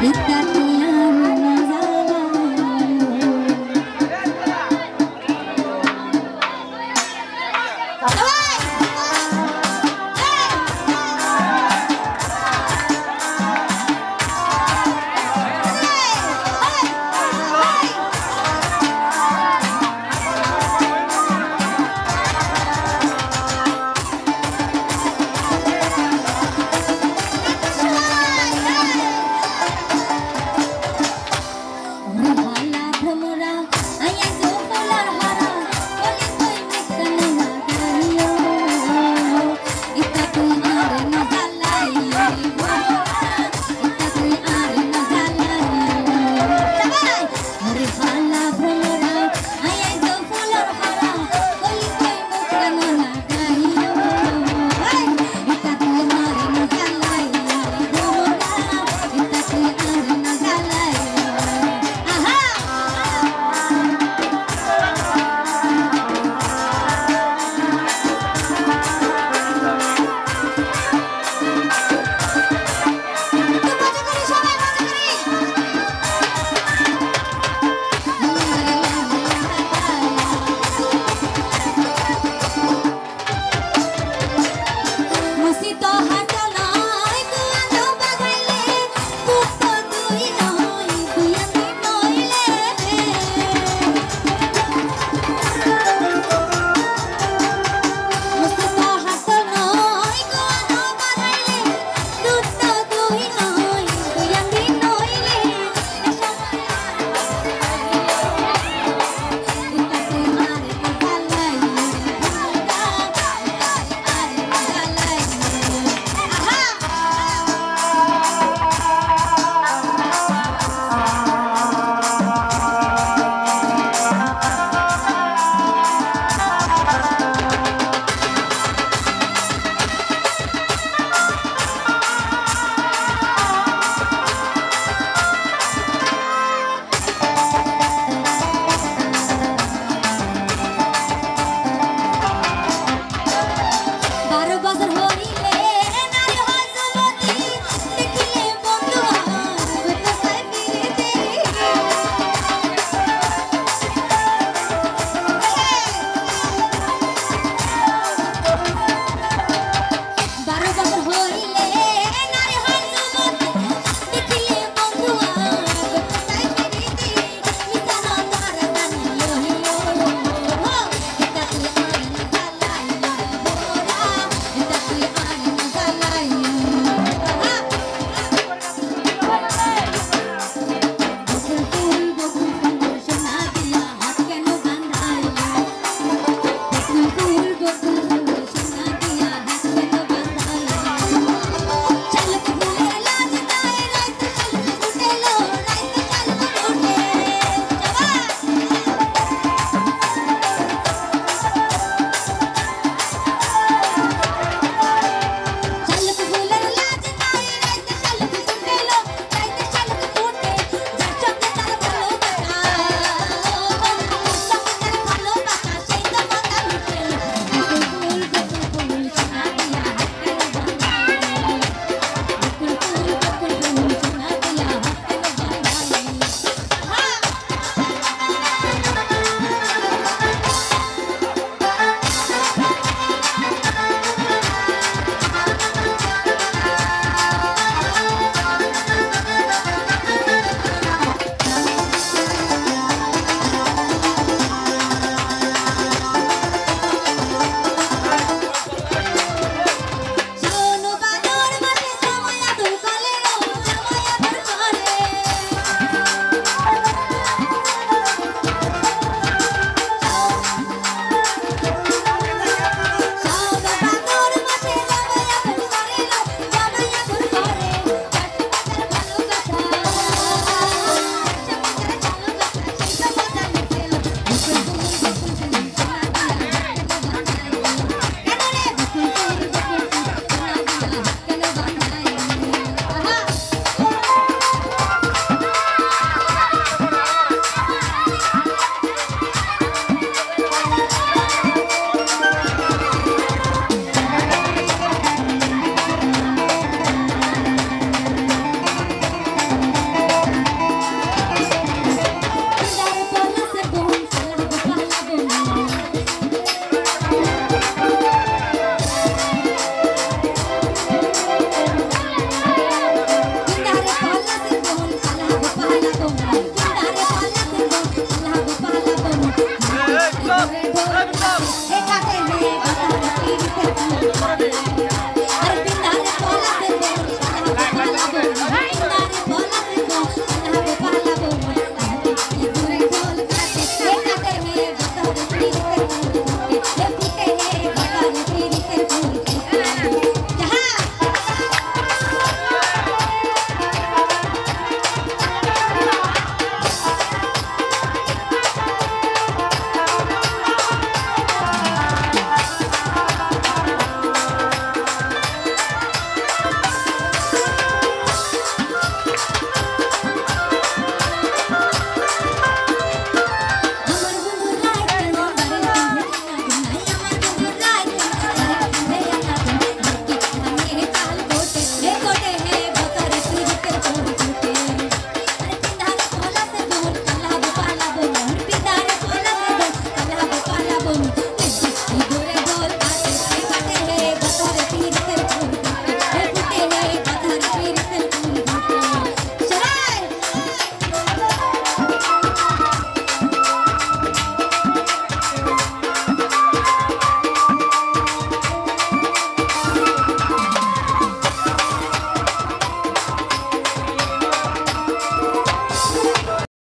你看。